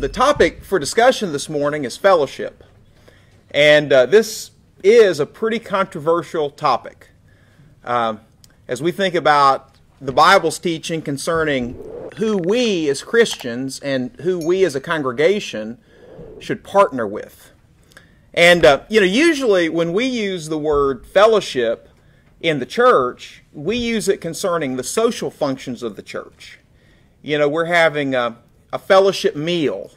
the topic for discussion this morning is fellowship. And uh, this is a pretty controversial topic. Um, as we think about the Bible's teaching concerning who we as Christians and who we as a congregation should partner with. And, uh, you know, usually when we use the word fellowship in the church, we use it concerning the social functions of the church. You know, we're having a, a fellowship meal,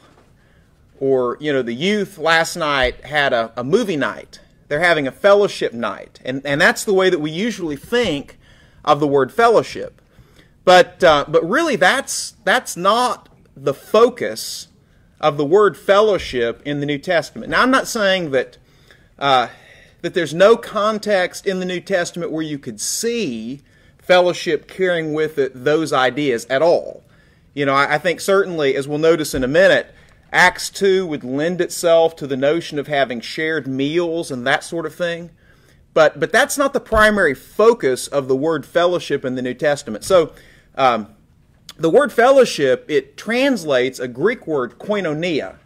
or, you know, the youth last night had a, a movie night. They're having a fellowship night. And, and that's the way that we usually think of the word fellowship. But, uh, but really, that's, that's not the focus of the word fellowship in the New Testament. Now, I'm not saying that, uh, that there's no context in the New Testament where you could see fellowship carrying with it those ideas at all. You know, I, I think certainly, as we'll notice in a minute, Acts 2 would lend itself to the notion of having shared meals and that sort of thing. But, but that's not the primary focus of the word fellowship in the New Testament. So, um, the word fellowship, it translates a Greek word, koinonia.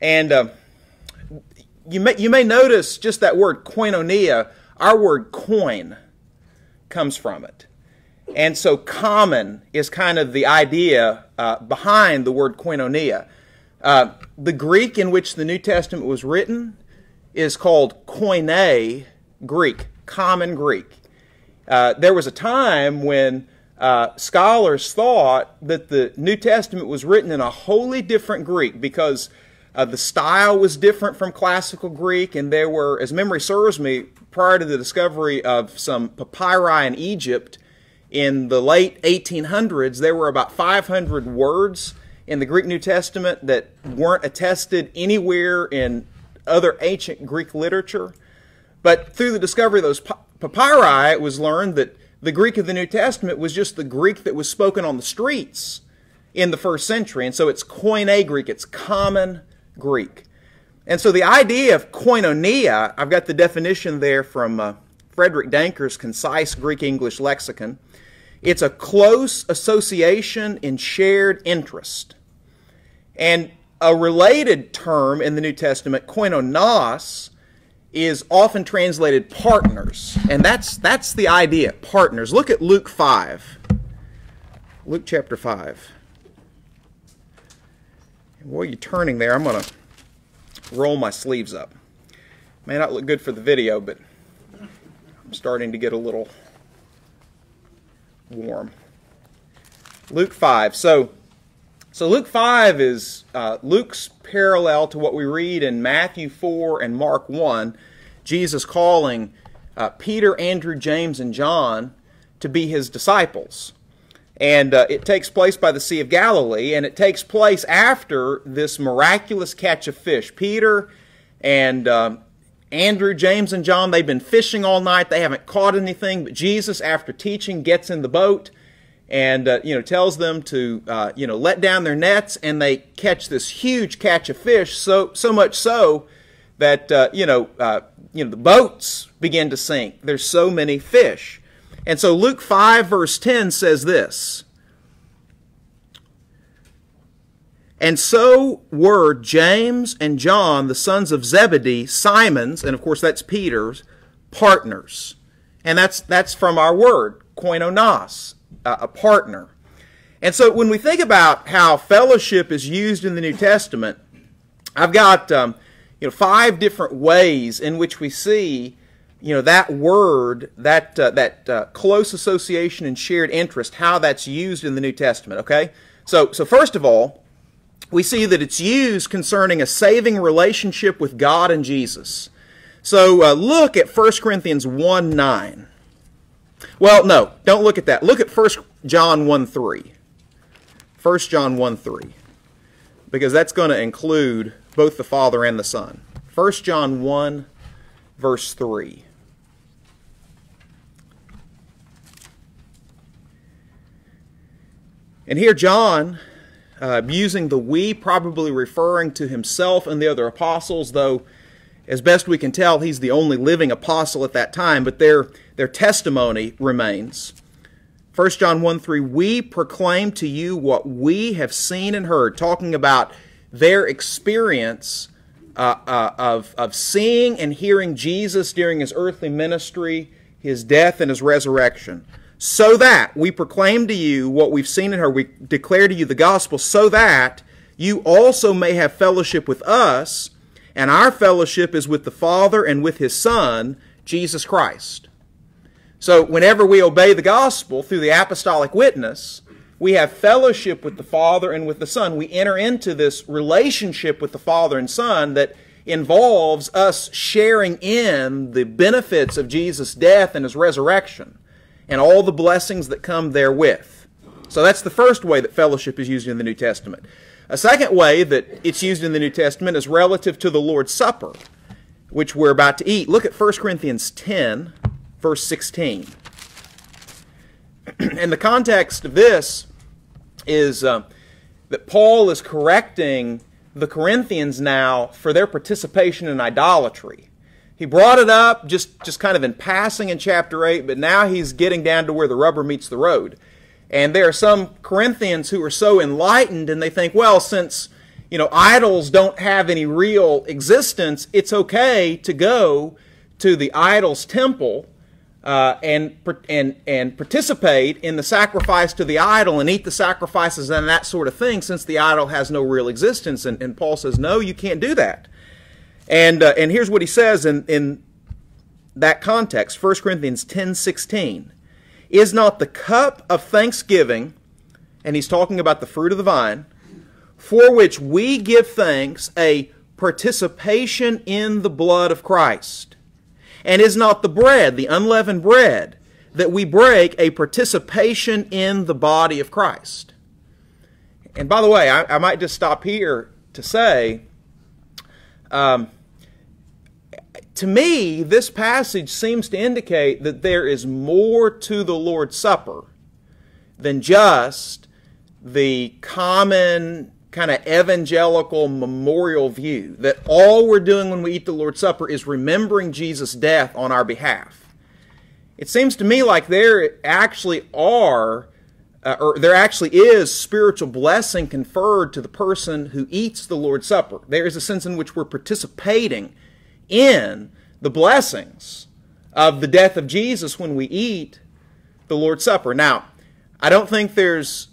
And uh, you, may, you may notice just that word, koinonia, our word coin comes from it. And so common is kind of the idea uh, behind the word koinonia. Uh, the Greek in which the New Testament was written is called koine Greek, common Greek. Uh, there was a time when uh, scholars thought that the New Testament was written in a wholly different Greek because uh, the style was different from classical Greek, and there were, as memory serves me, prior to the discovery of some papyri in Egypt in the late 1800s, there were about 500 words in the Greek New Testament that weren't attested anywhere in other ancient Greek literature. But through the discovery of those papyri, it was learned that the Greek of the New Testament was just the Greek that was spoken on the streets in the first century. And so it's Koine Greek, it's common Greek. And so the idea of koinonia, I've got the definition there from uh, Frederick Danker's concise Greek English lexicon. It's a close association in shared interest. And a related term in the New Testament, koinonos, is often translated partners. And that's, that's the idea, partners. Look at Luke 5. Luke chapter 5. And while you're turning there, I'm going to roll my sleeves up. May not look good for the video, but I'm starting to get a little warm. Luke 5. So, so Luke 5 is uh, Luke's parallel to what we read in Matthew 4 and Mark 1. Jesus calling uh, Peter, Andrew, James, and John to be his disciples. And uh, it takes place by the Sea of Galilee, and it takes place after this miraculous catch of fish. Peter and um, Andrew, James, and John, they've been fishing all night. They haven't caught anything, but Jesus, after teaching, gets in the boat and uh, you know tells them to uh, you know let down their nets, and they catch this huge catch of fish. So so much so that uh, you know uh, you know the boats begin to sink. There's so many fish, and so Luke five verse ten says this. And so were James and John, the sons of Zebedee, Simon's, and of course that's Peter's, partners. And that's, that's from our word, koinonos, a partner. And so when we think about how fellowship is used in the New Testament, I've got um, you know five different ways in which we see you know that word, that uh, that uh, close association and shared interest, how that's used in the New Testament. Okay, so so first of all, we see that it's used concerning a saving relationship with God and Jesus. So uh, look at 1 Corinthians 1 9. Well, no, don't look at that. Look at 1 John 1 3. 1 John 1 3. Because that's going to include both the Father and the Son. 1 John 1, verse 3. And here, John, uh, using the we, probably referring to himself and the other apostles, though as best we can tell, he's the only living apostle at that time, but their, their testimony remains. 1 John 1 3, we proclaim to you what we have seen and heard, talking about their experience uh, uh, of, of seeing and hearing Jesus during his earthly ministry, his death, and his resurrection. So that we proclaim to you what we've seen in her, we declare to you the gospel, so that you also may have fellowship with us, and our fellowship is with the Father and with his Son, Jesus Christ. So, whenever we obey the gospel through the apostolic witness, we have fellowship with the Father and with the Son. We enter into this relationship with the Father and Son that involves us sharing in the benefits of Jesus' death and his resurrection and all the blessings that come therewith. So that's the first way that fellowship is used in the New Testament. A second way that it's used in the New Testament is relative to the Lord's Supper, which we're about to eat. Look at 1 Corinthians 10, verse 16. and the context of this is uh, that Paul is correcting the Corinthians now for their participation in idolatry. He brought it up just, just kind of in passing in chapter 8, but now he's getting down to where the rubber meets the road. And there are some Corinthians who are so enlightened and they think, well, since you know idols don't have any real existence, it's okay to go to the idol's temple uh, and, and, and participate in the sacrifice to the idol and eat the sacrifices and that sort of thing since the idol has no real existence. And, and Paul says, no, you can't do that. And, uh, and here's what he says in, in that context 1 Corinthians 10 16. Is not the cup of thanksgiving, and he's talking about the fruit of the vine, for which we give thanks a participation in the blood of Christ? And is not the bread, the unleavened bread, that we break a participation in the body of Christ? And by the way, I, I might just stop here to say, um, to me, this passage seems to indicate that there is more to the Lord's Supper than just the common kind of evangelical memorial view that all we're doing when we eat the Lord's Supper is remembering Jesus' death on our behalf. It seems to me like there actually are, uh, or there actually is spiritual blessing conferred to the person who eats the Lord's Supper. There is a sense in which we're participating in the blessings of the death of Jesus when we eat the Lord's Supper. Now, I don't think there's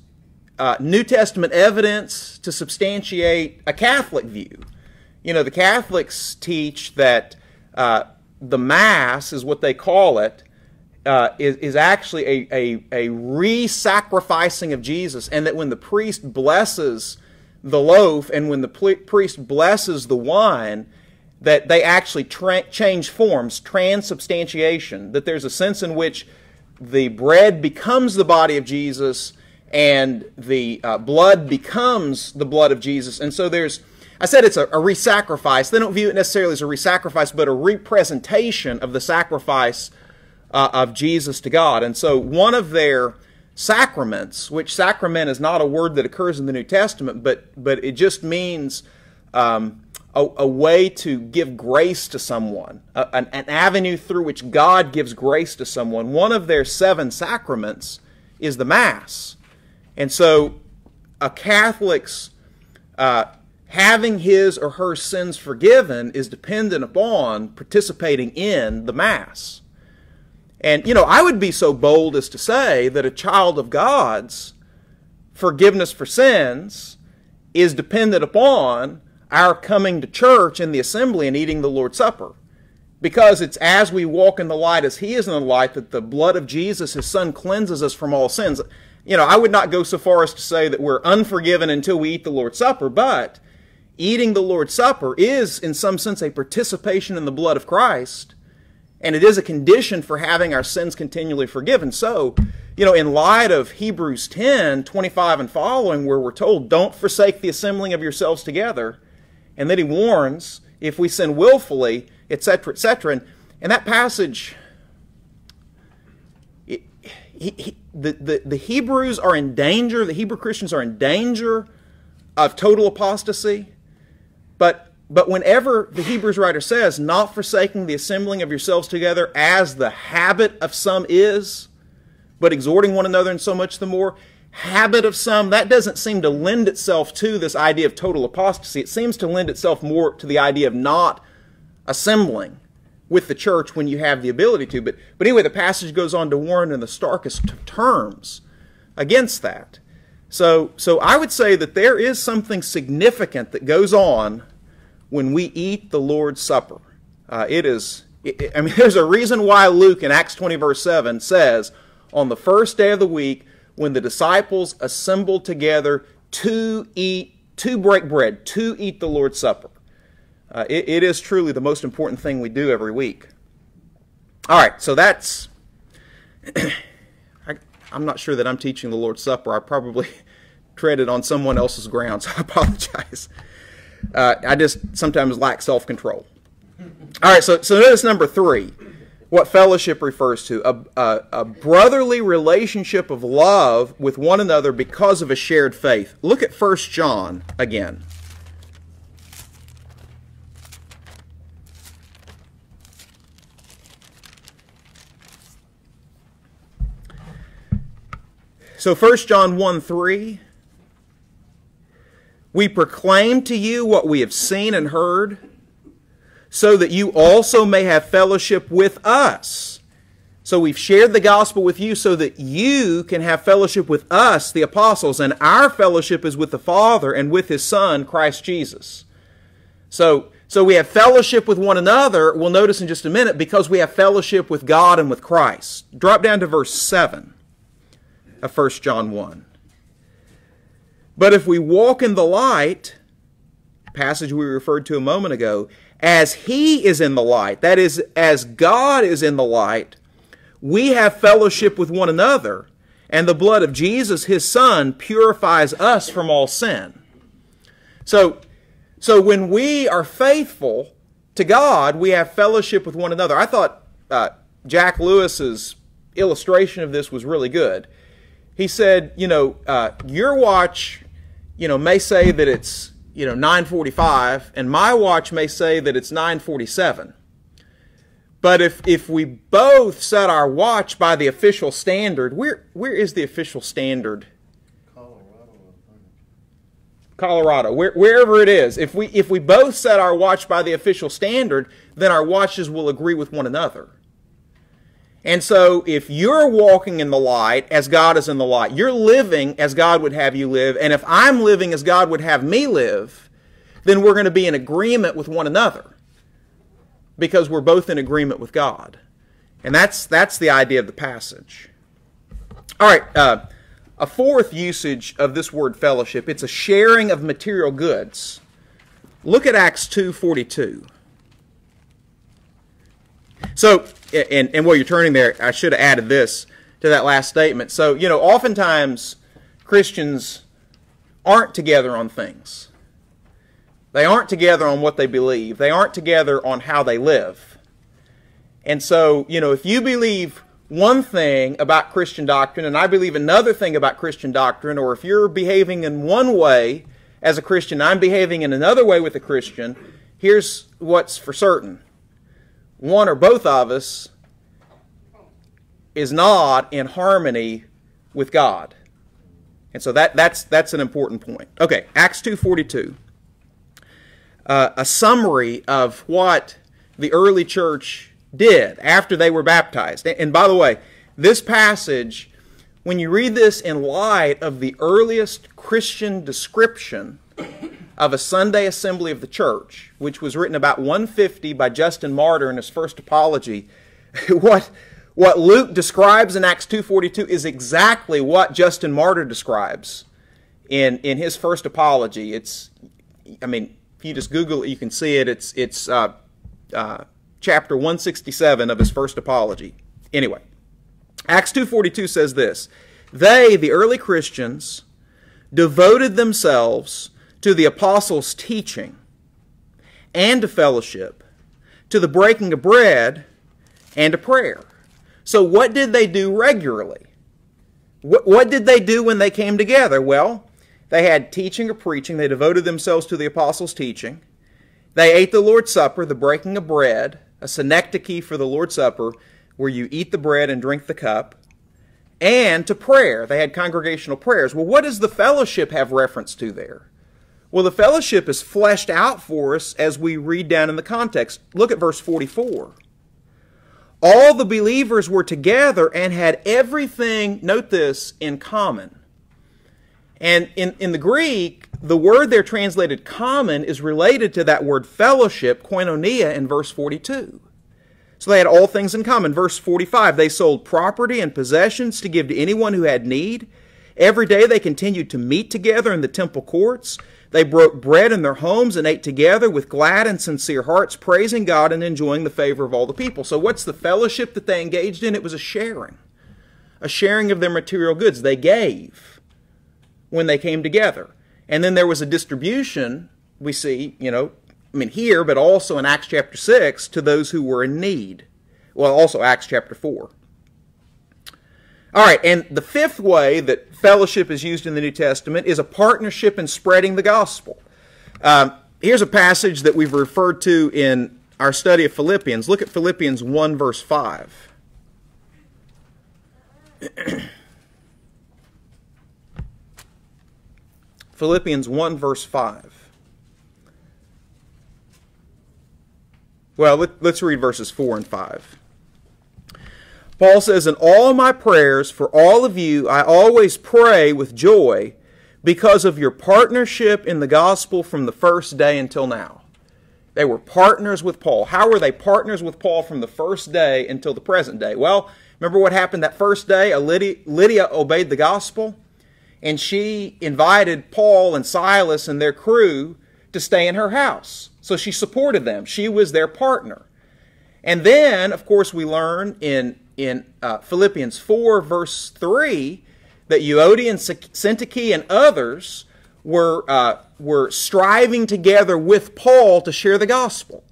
uh, New Testament evidence to substantiate a Catholic view. You know, the Catholics teach that uh, the Mass is what they call it, uh, is, is actually a, a, a re sacrificing of Jesus, and that when the priest blesses the loaf and when the priest blesses the wine, that they actually change forms, transubstantiation, that there's a sense in which the bread becomes the body of Jesus and the uh, blood becomes the blood of Jesus. And so there's, I said it's a, a re-sacrifice. They don't view it necessarily as a re-sacrifice, but a representation of the sacrifice uh, of Jesus to God. And so one of their sacraments, which sacrament is not a word that occurs in the New Testament, but but it just means um, a, a, way to give grace to someone, a, an, an avenue through which God gives grace to someone. One of their seven sacraments is the Mass. And so a Catholic's uh, having his or her sins forgiven is dependent upon participating in the Mass. And, you know, I would be so bold as to say that a child of God's forgiveness for sins is dependent upon our coming to church and the assembly and eating the Lord's Supper. Because it's as we walk in the light as He is in the light that the blood of Jesus, His Son, cleanses us from all sins you know, I would not go so far as to say that we're unforgiven until we eat the Lord's Supper, but eating the Lord's Supper is, in some sense, a participation in the blood of Christ, and it is a condition for having our sins continually forgiven. So, you know, in light of Hebrews 10 25 and following, where we're told, don't forsake the assembling of yourselves together, and then he warns, if we sin willfully, etc., etc. And, and that passage he, he, the, the, the Hebrews are in danger, the Hebrew Christians are in danger of total apostasy. But, but whenever the Hebrews writer says, not forsaking the assembling of yourselves together as the habit of some is, but exhorting one another and so much the more, habit of some, that doesn't seem to lend itself to this idea of total apostasy. It seems to lend itself more to the idea of not assembling with the church when you have the ability to. But, but anyway, the passage goes on to warn in the starkest terms against that. So, so I would say that there is something significant that goes on when we eat the Lord's Supper. Uh, it is, it, I mean, there's a reason why Luke in Acts 20, verse 7 says, on the first day of the week, when the disciples assembled together to eat, to break bread, to eat the Lord's Supper. Uh, it, it is truly the most important thing we do every week. All right, so that's. I, I'm not sure that I'm teaching the Lord's Supper. I probably treaded on someone else's ground, so I apologize. Uh, I just sometimes lack self control. All right, so, so notice number three what fellowship refers to a, a, a, brotherly relationship of love with one another because of a shared faith. Look at 1 John again. So 1 John 1 3. We proclaim to you what we have seen and heard so that you also may have fellowship with us. So we've shared the gospel with you so that you can have fellowship with us, the apostles, and our fellowship is with the Father and with His Son, Christ Jesus. So, so we have fellowship with one another, we'll notice in just a minute, because we have fellowship with God and with Christ. Drop down to verse 7 of 1 John 1. But if we walk in the light, passage we referred to a moment ago, as He is in the light, that is, as God is in the light, we have fellowship with one another, and the blood of Jesus, His Son, purifies us from all sin. So, so when we are faithful to God, we have fellowship with one another. I thought uh, Jack Lewis's illustration of this was really good. He said, you know, uh, your watch, you know, may say that it's you know 9:45 and my watch may say that it's 9:47. But if if we both set our watch by the official standard, where where is the official standard? Colorado. Where, wherever it is. If we if we both set our watch by the official standard, then our watches will agree with one another. And so, if you're walking in the light as God is in the light, you're living as God would have you live, and if I'm living as God would have me live, then we're going to be in agreement with one another because we're both in agreement with God. And that's, that's the idea of the passage. All right, uh, a fourth usage of this word fellowship, it's a sharing of material goods. Look at Acts 2.42. So, and, and while you're turning there, I should have added this to that last statement. So, you know, oftentimes Christians aren't together on things. They aren't together on what they believe. They aren't together on how they live. And so, you know, if you believe one thing about Christian doctrine and I believe another thing about Christian doctrine, or if you're behaving in one way as a Christian, I'm behaving in another way with a Christian, here's what's for certain one or both of us is not in harmony with God. And so that, that's, that's an important point. Okay, Acts 2.42. Uh, a summary of what the early church did after they were baptized. And by the way, this passage, when you read this in light of the earliest Christian description of a Sunday assembly of the church, which was written about 150 by Justin Martyr in his first apology, what, what Luke describes in Acts 2.42 is exactly what Justin Martyr describes in, in his first apology. It's, I mean, if you just Google it, you can see it. It's, it's uh, uh, chapter 167 of his first apology. Anyway, Acts 2.42 says this, They, the early Christians, devoted themselves to the apostles' teaching and to fellowship, to the breaking of bread and to prayer. So, what did they do regularly? What, what did they do when they came together? Well, they had teaching or preaching. They devoted themselves to the apostles' teaching. They ate the Lord's Supper, the breaking of bread, a synecdoche for the Lord's Supper, where you eat the bread and drink the cup. and to prayer. They had congregational prayers. Well, what does the fellowship have reference to there? Well, the fellowship is fleshed out for us as we read down in the context. Look at verse 44. All the believers were together and had everything, note this, in common. And in, in the Greek, the word there translated common is related to that word fellowship, koinonia, in verse 42. So they had all things in common. Verse 45 they sold property and possessions to give to anyone who had need. Every day they continued to meet together in the temple courts. They broke bread in their homes and ate together with glad and sincere hearts, praising God and enjoying the favor of all the people. So, what's the fellowship that they engaged in? It was a sharing, a sharing of their material goods. They gave when they came together. And then there was a distribution, we see, you know, I mean, here, but also in Acts chapter 6, to those who were in need. Well, also Acts chapter 4. All right, and the fifth way that fellowship is used in the New Testament is a partnership in spreading the gospel. Um, here's a passage that we've referred to in our study of Philippians. Look at Philippians 1, verse 5. Philippians 1, verse 5. Well, let, us read verses 4 and 5. Paul says, In all my prayers for all of you, I always pray with joy because of your partnership in the gospel from the first day until now. They were partners with Paul. How were they partners with Paul from the first day until the present day? Well, remember what happened that first day? Lydia, obeyed the gospel, and she invited Paul and Silas and their crew to stay in her house. So she supported them. She was their partner. And then, of course, we learn in in uh, Philippians 4, verse 3, that Euodia Syntyche and others were, uh, were striving together with Paul to share the gospel.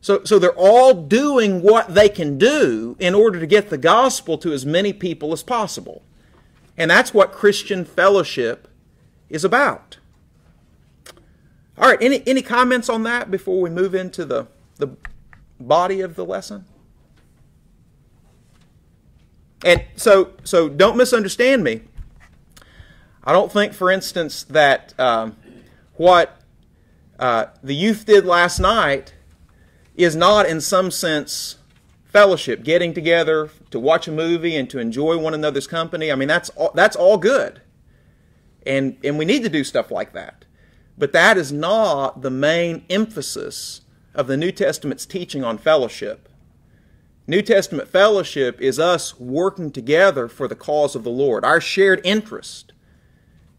So, so they're all doing what they can do in order to get the gospel to as many people as possible. And that's what Christian fellowship is about. All right, any, any comments on that before we move into the, the body of the lesson? And so, so don't misunderstand me. I don't think, for instance, that um, what uh, the youth did last night is not, in some sense, fellowship, getting together to watch a movie and to enjoy one another's company. I mean, that's all, that's all good, and and we need to do stuff like that. But that is not the main emphasis of the New Testament's teaching on fellowship. New Testament fellowship is us working together for the cause of the Lord. Our shared interest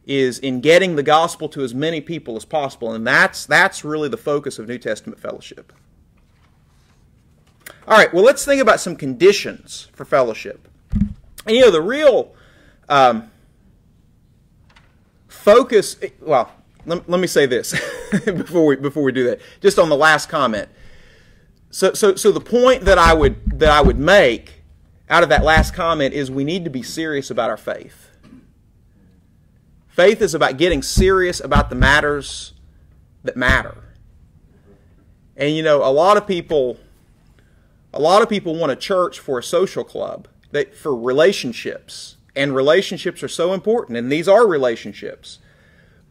is in getting the gospel to as many people as possible, and that's, that's really the focus of New Testament fellowship. All right, well, let's think about some conditions for fellowship. And you know, the real um, focus, well, let, let me say this before, we, before we do that, just on the last comment. So, so, so the point that I would that I would make out of that last comment is we need to be serious about our faith. Faith is about getting serious about the matters that matter. And you know, a lot of people a lot of people want a church for a social club, that for relationships. And relationships are so important, and these are relationships.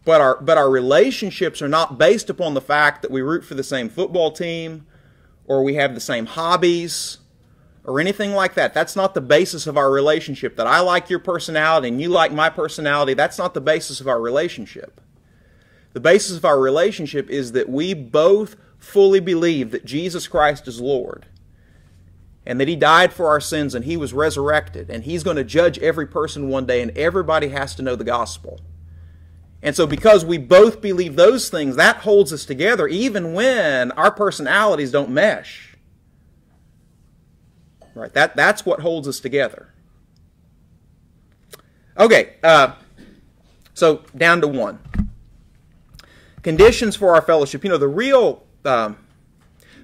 But our but our relationships are not based upon the fact that we root for the same football team or we have the same hobbies or anything like that. That's not the basis of our relationship. That I like your personality and you like my personality, that's not the basis of our relationship. The basis of our relationship is that we both fully believe that Jesus Christ is Lord and that He died for our sins and He was resurrected and He's going to judge every person one day and everybody has to know the gospel. And so, because we both believe those things, that holds us together even when our personalities don't mesh. Right? That, that's what holds us together. Okay, uh, so down to one. Conditions for our fellowship. You know, the real um,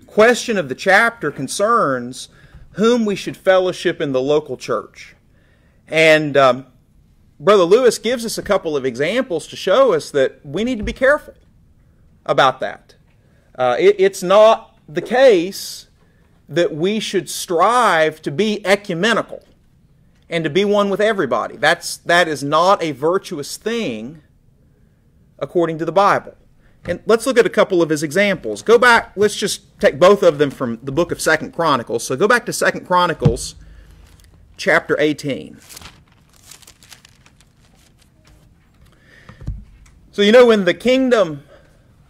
question of the chapter concerns whom we should fellowship in the local church. And um, Brother Lewis gives us a couple of examples to show us that we need to be careful about that. Uh, it, it's not the case that we should strive to be ecumenical and to be one with everybody. That's, that is not a virtuous thing according to the Bible. And let's look at a couple of his examples. Go back, let's just take both of them from the book of Second Chronicles. So go back to Second Chronicles chapter 18. So you know when the kingdom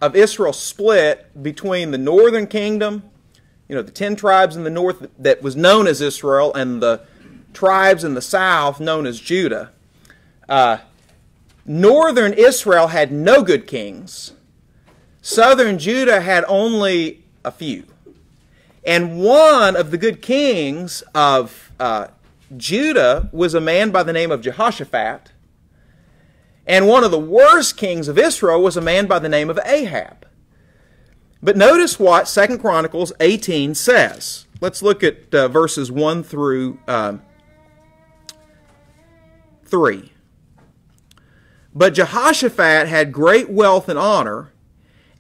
of Israel split between the northern kingdom, you know, the 10 tribes in the north that was known as Israel and the tribes in the south known as Judah. Uh, northern Israel had no good kings. Southern Judah had only a few. And one of the good kings of uh, Judah was a man by the name of Jehoshaphat. And one of the worst kings of Israel was a man by the name of Ahab. But notice what Second Chronicles 18 says. Let's look at uh, verses 1 through um, 3. But Jehoshaphat had great wealth and honor,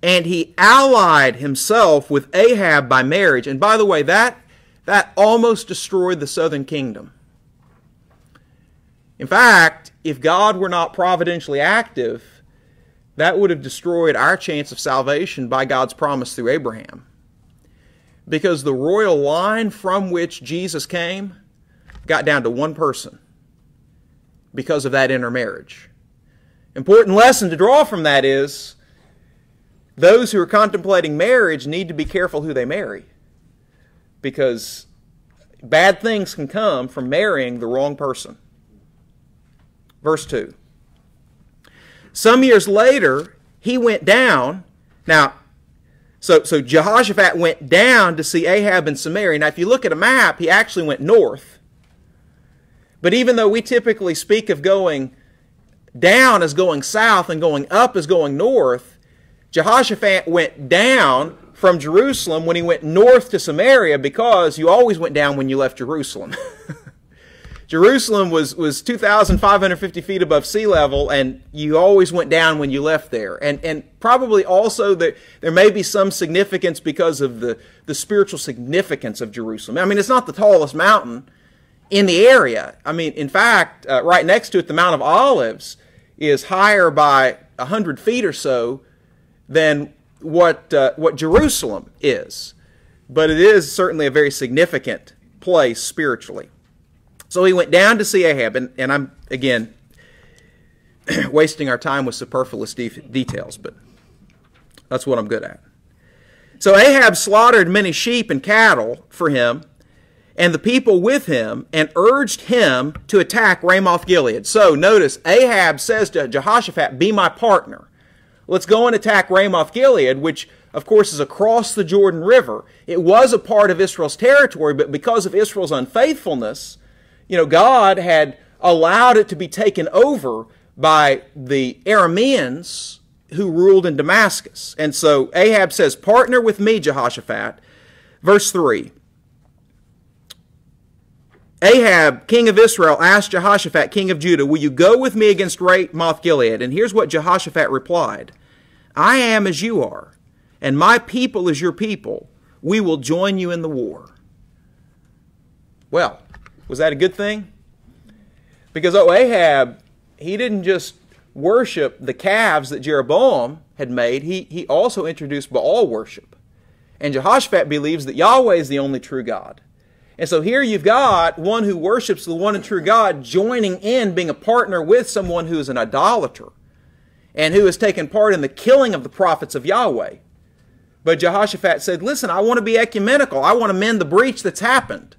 and he allied himself with Ahab by marriage. And by the way, that, that almost destroyed the southern kingdom. In fact, if God were not providentially active, that would have destroyed our chance of salvation by God's promise through Abraham. Because the royal line from which Jesus came got down to one person because of that intermarriage. Important lesson to draw from that is those who are contemplating marriage need to be careful who they marry because bad things can come from marrying the wrong person. Verse 2. Some years later, he went down. Now, so, so Jehoshaphat went down to see Ahab in Samaria. Now, if you look at a map, he actually went north. But even though we typically speak of going down as going south and going up as going north, Jehoshaphat went down from Jerusalem when he went north to Samaria because you always went down when you left Jerusalem. Jerusalem was, was 2,550 feet above sea level, and you always went down when you left there. And, and probably also that there may be some significance because of the, the spiritual significance of Jerusalem. I mean, it's not the tallest mountain in the area. I mean, in fact, uh, right next to it, the Mount of Olives is higher by 100 feet or so than what, uh, what Jerusalem is. But it is certainly a very significant place spiritually. So he went down to see Ahab, and, and I'm, again, wasting our time with superfluous de details, but that's what I'm good at. So Ahab slaughtered many sheep and cattle for him and the people with him and urged him to attack Ramoth Gilead. So notice Ahab says to Jehoshaphat, Be my partner. Let's go and attack Ramoth Gilead, which of course is across the Jordan River. It was a part of Israel's territory, but because of Israel's unfaithfulness, you know, God had allowed it to be taken over by the Arameans who ruled in Damascus. And so Ahab says, Partner with me, Jehoshaphat. Verse 3. Ahab, king of Israel, asked Jehoshaphat, king of Judah, Will you go with me against Ramoth Gilead? And here's what Jehoshaphat replied I am as you are, and my people is your people. We will join you in the war. Well, was that a good thing? Because, oh, Ahab, he didn't just worship the calves that Jeroboam had made, he, he also introduced Baal worship. And Jehoshaphat believes that Yahweh is the only true God. And so here you've got one who worships the one and true God joining in, being a partner with someone who is an idolater and who has taken part in the killing of the prophets of Yahweh. But Jehoshaphat said, Listen, I want to be ecumenical. I want to mend the breach that's happened.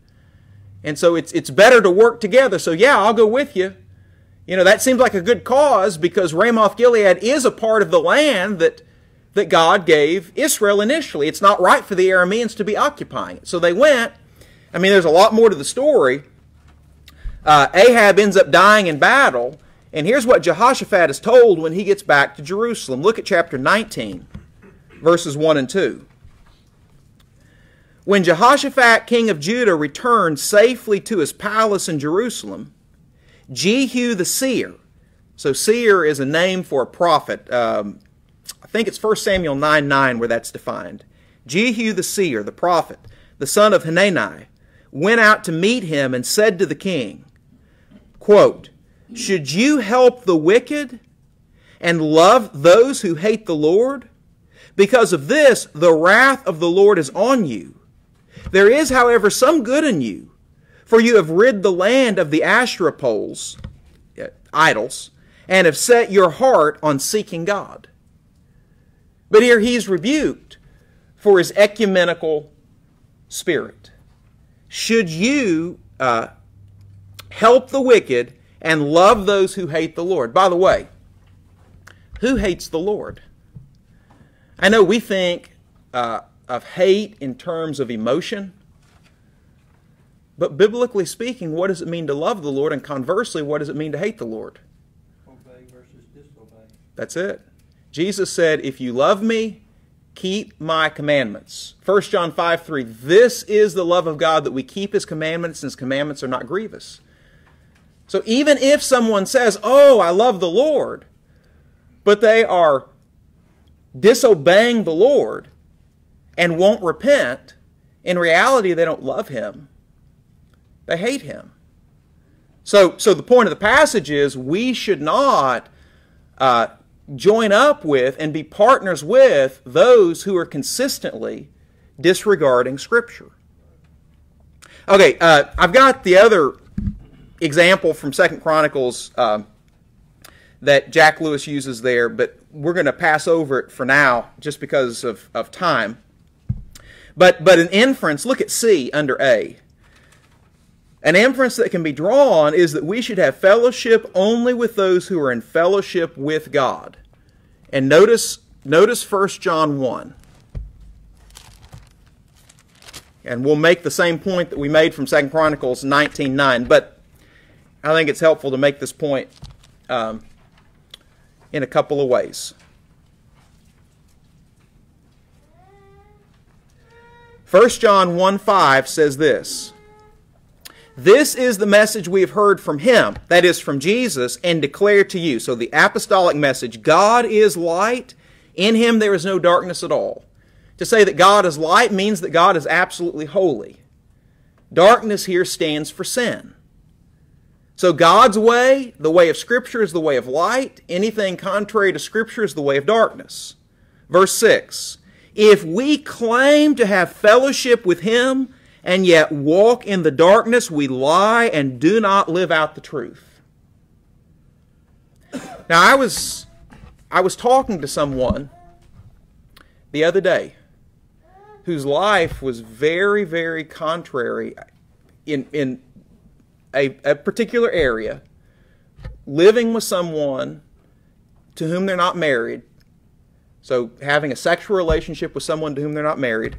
And so it's, it's better to work together. So, yeah, I'll go with you. You know, that seems like a good cause because Ramoth Gilead is a part of the land that, that God gave Israel initially. It's not right for the Arameans to be occupying it. So they went. I mean, there's a lot more to the story. Uh, Ahab ends up dying in battle. And here's what Jehoshaphat is told when he gets back to Jerusalem. Look at chapter 19, verses 1 and 2. When Jehoshaphat, king of Judah, returned safely to his palace in Jerusalem, Jehu the seer, so seer is a name for a prophet. Um, I think it's 1 Samuel 9 9 where that's defined. Jehu the seer, the prophet, the son of Hanani, went out to meet him and said to the king, quote, Should you help the wicked and love those who hate the Lord? Because of this, the wrath of the Lord is on you. There is, however, some good in you, for you have rid the land of the Asherah poles, uh, idols, and have set your heart on seeking God. But here he's rebuked for his ecumenical spirit. Should you uh, help the wicked and love those who hate the Lord? By the way, who hates the Lord? I know we think uh, of hate in terms of emotion, but biblically speaking, what does it mean to love the Lord? And conversely, what does it mean to hate the Lord? Obey versus disobey. That's it. Jesus said, If you love me, keep my commandments. 1 John 5 3. This is the love of God that we keep his commandments, and his commandments are not grievous. So even if someone says, Oh, I love the Lord, but they are disobeying the Lord and won't repent, in reality, they don't love him. They hate him. So, so the point of the passage is we should not uh, join up with and be partners with those who are consistently disregarding Scripture. Okay, uh, I've got the other example from Second Chronicles uh, that Jack Lewis uses there, but we're going to pass over it for now just because of, of time. But, but an inference, look at C under A. An inference that can be drawn is that we should have fellowship only with those who are in fellowship with God. And notice, notice 1 John 1. And we'll make the same point that we made from 2 Chronicles 19.9. But I think it's helpful to make this point um, in a couple of ways. 1 John 1 5 says this This is the message we have heard from him, that is, from Jesus, and declare to you. So the apostolic message God is light, in him there is no darkness at all. To say that God is light means that God is absolutely holy. Darkness here stands for sin. So God's way, the way of Scripture, is the way of light. Anything contrary to Scripture is the way of darkness. Verse 6 If we claim to have fellowship with Him and yet walk in the darkness, we lie and do not live out the truth. Now, I was, I was talking to someone the other day whose life was very, very contrary in, in a, a particular area, living with someone to whom they're not married, so having a sexual relationship with someone to whom they're not married,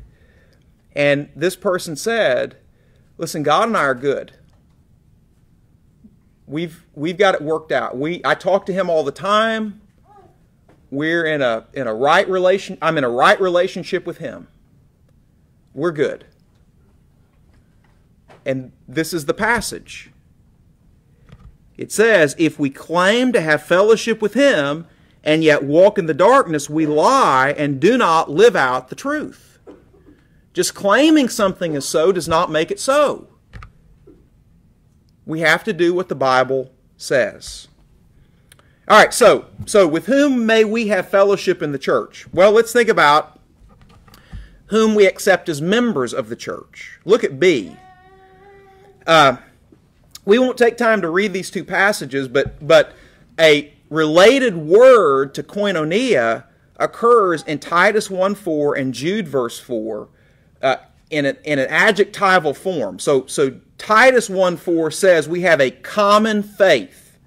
and this person said, "Listen, God and I are good. We've we've got it worked out. We I talk to him all the time. We're in a in a right relation. I'm in a right relationship with him. We're good." And this is the passage. It says, If we claim to have fellowship with him and yet walk in the darkness, we lie and do not live out the truth. Just claiming something is so does not make it so. We have to do what the Bible says. All right, so so with whom may we have fellowship in the church? Well, let's think about whom we accept as members of the church. Look at B. Uh, we won't take time to read these two passages, but, but a related word to koinonia occurs in Titus 1 4 and Jude verse 4 uh, in, an, in an adjectival form. So, so Titus 1 4 says we have a common faith.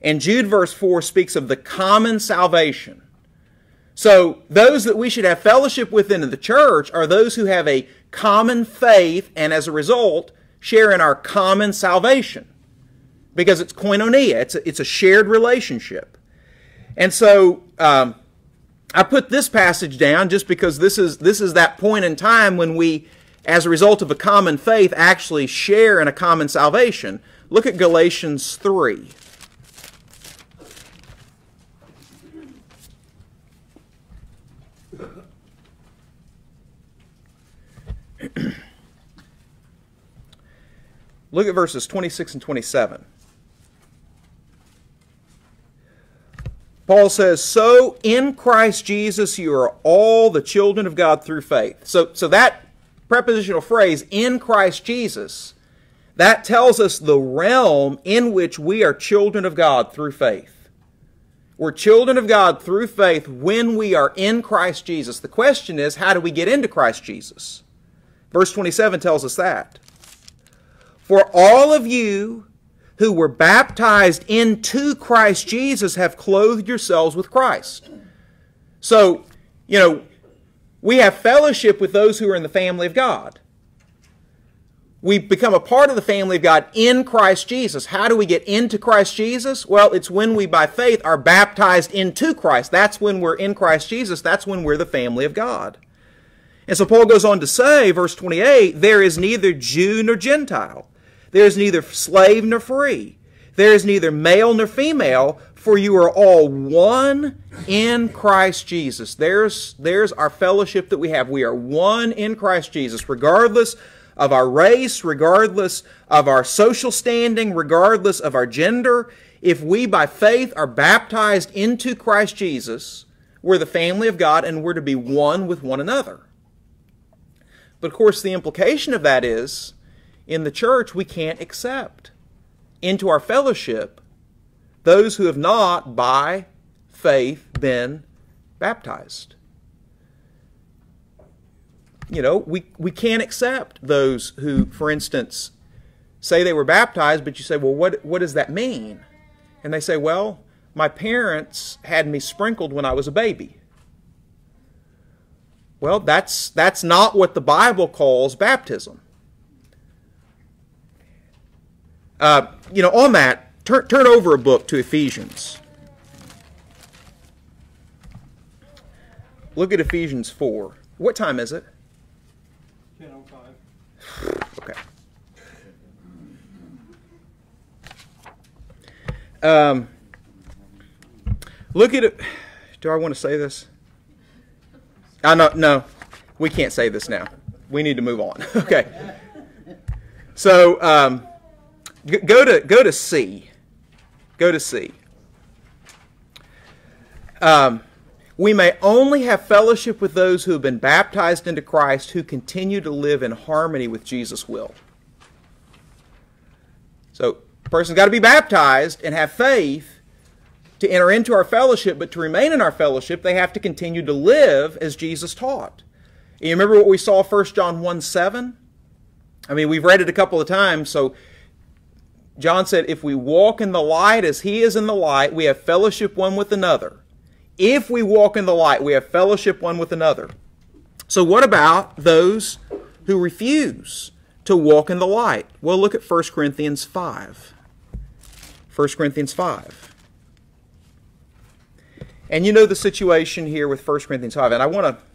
And Jude verse 4 speaks of the common salvation. So those that we should have fellowship with in the church are those who have a common faith and as a result share in our common salvation because it's koinonia, it's a, it's a shared relationship. And so um, I put this passage down just because this is, this is that point in time when we, as a result of a common faith, actually share in a common salvation. Look at Galatians 3. Look at verses 26 and 27. Paul says, So in Christ Jesus you are all the children of God through faith. So, so that prepositional phrase, in Christ Jesus, that tells us the realm in which we are children of God through faith. We're children of God through faith when we are in Christ Jesus. The question is, how do we get into Christ Jesus? Verse 27 tells us that. For all of you who were baptized into Christ Jesus have clothed yourselves with Christ. So, you know, we have fellowship with those who are in the family of God. We become a part of the family of God in Christ Jesus. How do we get into Christ Jesus? Well, it's when we, by faith, are baptized into Christ. That's when we're in Christ Jesus. That's when we're the family of God. And so Paul goes on to say, verse 28, there is neither Jew nor Gentile. There is neither slave nor free. There is neither male nor female, for you are all one in Christ Jesus. There's, there's our fellowship that we have. We are one in Christ Jesus, regardless of our race, regardless of our social standing, regardless of our gender. If we, by faith, are baptized into Christ Jesus, we're the family of God and we're to be one with one another. But of course, the implication of that is in the church, we can't accept into our fellowship those who have not, by faith, been baptized. You know, we, we can't accept those who, for instance, say they were baptized, but you say, well, what, what does that mean? And they say, well, my parents had me sprinkled when I was a baby. Well, that's, that's not what the Bible calls baptism. Uh, you know, on that, turn, turn over a book to Ephesians. Look at Ephesians 4. What time is it? 10:05. Okay. Um, look at it. Do I want to say this? I know, no, we can't say this now. We need to move on. okay. So um, go to go to C. Go to C. Um, we may only have fellowship with those who have been baptized into Christ who continue to live in harmony with Jesus' will. So, a person's got to be baptized and have faith to enter into our fellowship, but to remain in our fellowship, they have to continue to live as Jesus taught. You remember what we saw 1 John 1 7? I mean, we've read it a couple of times, so John said, If we walk in the light as he is in the light, we have fellowship one with another. If we walk in the light, we have fellowship one with another. So, what about those who refuse to walk in the light? Well, look at 1 Corinthians 5. 1 Corinthians 5. And you know the situation here with 1 Corinthians 5. And I want to.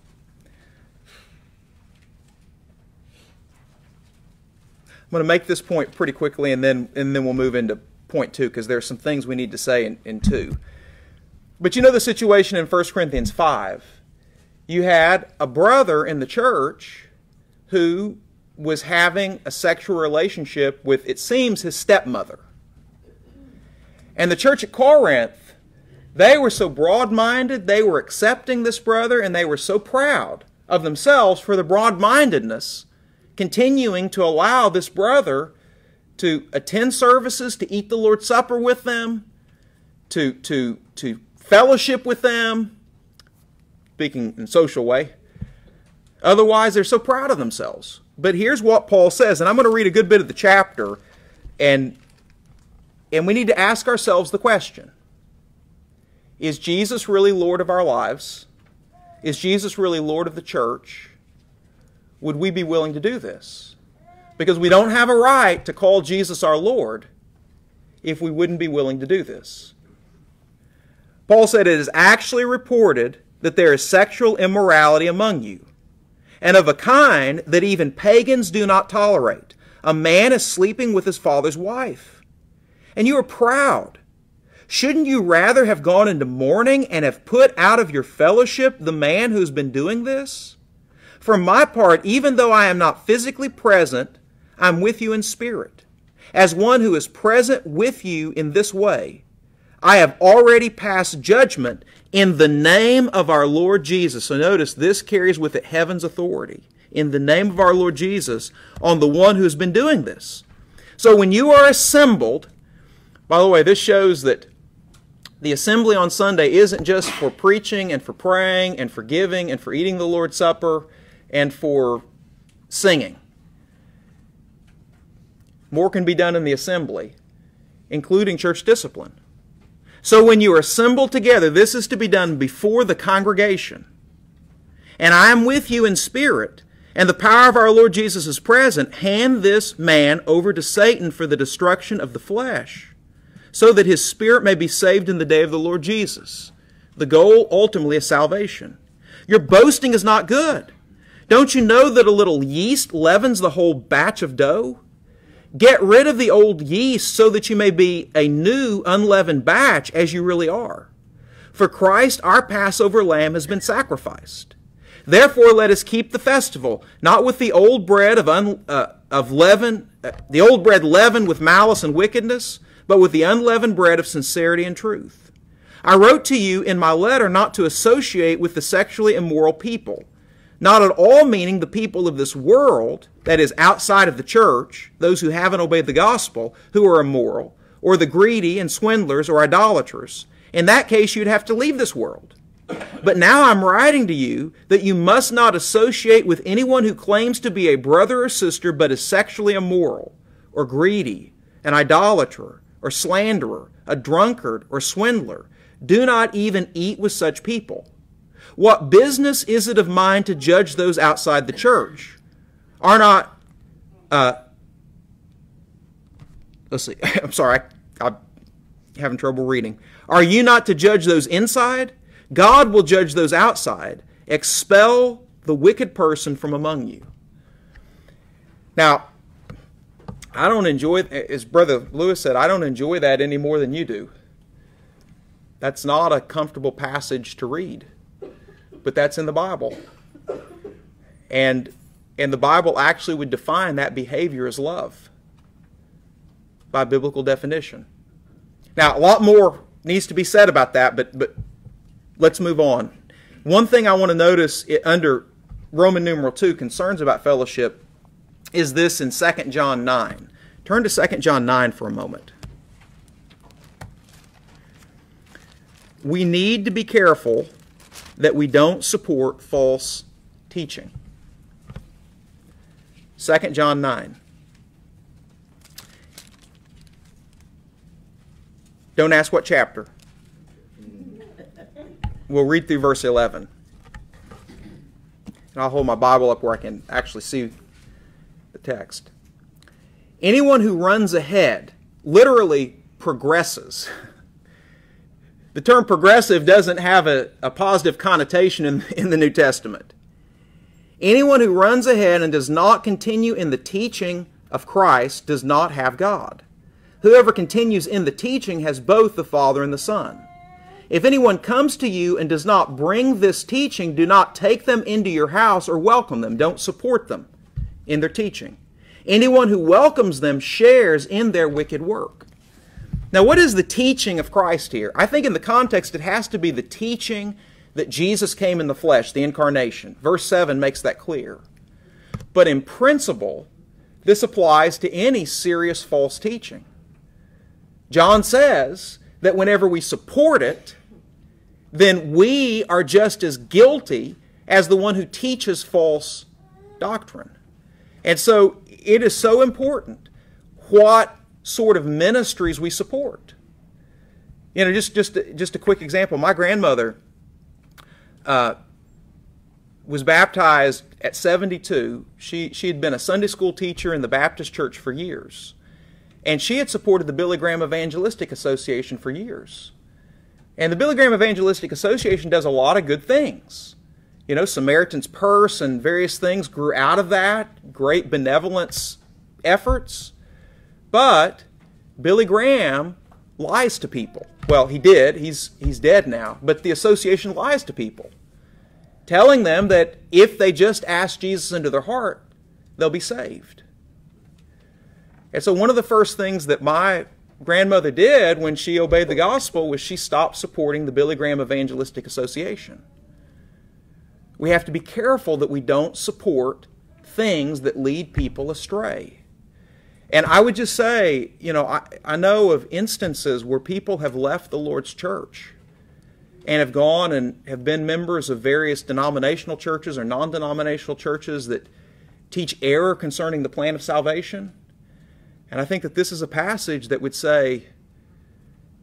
I'm going to make this point pretty quickly and then, and then we'll move into point two because there are some things we need to say in, in two. But you know the situation in 1 Corinthians 5. You had a brother in the church who was having a sexual relationship with, it seems, his stepmother. And the church at Corinth, they were so broad minded, they were accepting this brother, and they were so proud of themselves for the broad mindedness, continuing to allow this brother to attend services, to eat the Lord's Supper with them, to, to, to fellowship with them, speaking in social way. Otherwise, they're so proud of themselves. But here's what Paul says, and I'm going to read a good bit of the chapter, and, and we need to ask ourselves the question Is Jesus really Lord of our lives? Is Jesus really Lord of the church? Would we be willing to do this? Because we don't have a right to call Jesus our Lord if we wouldn't be willing to do this. Paul said it is actually reported that there is sexual immorality among you, and of a kind that even pagans do not tolerate. A man is sleeping with his father's wife. And you are proud. Shouldn't you rather have gone into mourning and have put out of your fellowship the man who's been doing this? For my part, even though I am not physically present, I'm with you in spirit. As one who is present with you in this way, I have already passed judgment in the name of our Lord Jesus. So notice this carries with it heaven's authority. In the name of our Lord Jesus on the one who's been doing this. So when you are assembled, by the way, this shows that the assembly on Sunday isn't just for preaching and for praying and for giving and for eating the Lord's Supper and for singing. More can be done in the assembly, including church discipline. So when you are assembled together, this is to be done before the congregation. And I am with you in spirit, and the power of our Lord Jesus is present. Hand this man over to Satan for the destruction of the flesh, so that his spirit may be saved in the day of the Lord Jesus. The goal ultimately is salvation. Your boasting is not good. Don't you know that a little yeast leavens the whole batch of dough? Get rid of the old yeast so that you may be a new unleavened batch as you really are. For Christ, our Passover lamb, has been sacrificed. Therefore, let us keep the festival, not with the old bread of, un, uh, of leaven, uh, the old bread leavened with malice and wickedness, but with the unleavened bread of sincerity and truth. I wrote to you in my letter not to associate with the sexually immoral people not at all meaning the people of this world, that is, outside of the church, those who haven't obeyed the gospel, who are immoral, or the greedy and swindlers or idolaters. In that case, you'd have to leave this world. But now I'm writing to you that you must not associate with anyone who claims to be a brother or sister but is sexually immoral, or greedy, an idolater, or slanderer, a drunkard, or swindler. Do not even eat with such people. What business is it of mine to judge those outside the church? Are not, uh, let's see, I'm sorry, I, I'm having trouble reading. Are you not to judge those inside? God will judge those outside. Expel the wicked person from among you. Now, I don't enjoy, as Brother Lewis said, I don't enjoy that any more than you do. That's not a comfortable passage to read but that's in the Bible. And and the Bible actually would define that behavior as love by biblical definition. Now, a lot more needs to be said about that, but but let's move on. One thing I want to notice under Roman numeral 2 concerns about fellowship is this in 2 John 9. Turn to 2 John 9 for a moment. We need to be careful that we don't support false teaching. 2 John 9. Don't ask what chapter. We'll read through verse 11. And I'll hold my Bible up where I can actually see the text. Anyone who runs ahead literally progresses. The term progressive doesn't have a, a positive connotation in, in the New Testament. Anyone who runs ahead and does not continue in the teaching of Christ does not have God. Whoever continues in the teaching has both the Father and the Son. If anyone comes to you and does not bring this teaching, do not take them into your house or welcome them. Don't support them in their teaching. Anyone who welcomes them shares in their wicked work. Now, what is the teaching of Christ here? I think in the context it has to be the teaching that Jesus came in the flesh, the incarnation. Verse 7 makes that clear. But in principle, this applies to any serious false teaching. John says that whenever we support it, then we are just as guilty as the one who teaches false doctrine. And so it is so important what sort of ministries we support. You know, just just just a quick example. My grandmother uh, was baptized at 72. She she had been a Sunday school teacher in the Baptist church for years, and she had supported the Billy Graham Evangelistic Association for years. And the Billy Graham Evangelistic Association does a lot of good things. You know, Samaritan's Purse and various things grew out of that. Great benevolence efforts. But Billy Graham lies to people. Well, he did. He's, he's dead now. But the association lies to people, telling them that if they just ask Jesus into their heart, they'll be saved. And so, one of the first things that my grandmother did when she obeyed the gospel was she stopped supporting the Billy Graham Evangelistic Association. We have to be careful that we don't support things that lead people astray. And I would just say, you know, I, I know of instances where people have left the Lord's church and have gone and have been members of various denominational churches or non denominational churches that teach error concerning the plan of salvation. And I think that this is a passage that would say,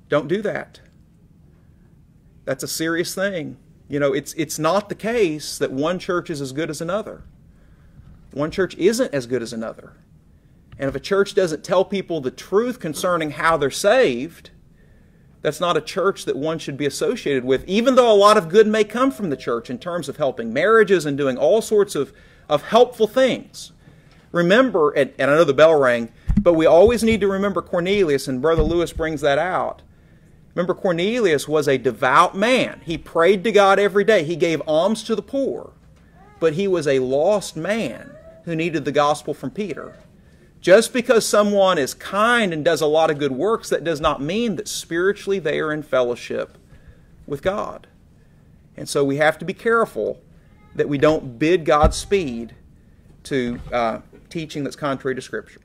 don't do that. That's a serious thing. You know, it's, it's not the case that one church is as good as another. One church isn't as good as another. And if a church doesn't tell people the truth concerning how they're saved, that's not a church that one should be associated with, even though a lot of good may come from the church in terms of helping marriages and doing all sorts of, of helpful things. Remember, and, and I know the bell rang, but we always need to remember Cornelius, and Brother Lewis brings that out. Remember, Cornelius was a devout man. He prayed to God every day, he gave alms to the poor, but he was a lost man who needed the gospel from Peter. Just because someone is kind and does a lot of good works, that does not mean that spiritually they are in fellowship with God. And so we have to be careful that we don't bid Godspeed to uh, teaching that's contrary to Scripture.